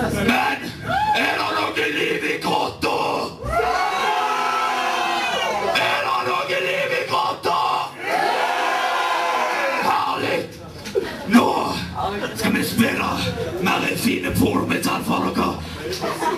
Men er det noe liv i grotta? Er det noe liv i grotta? Herlig! Nå skal vi spille mer fine pornometall for dere.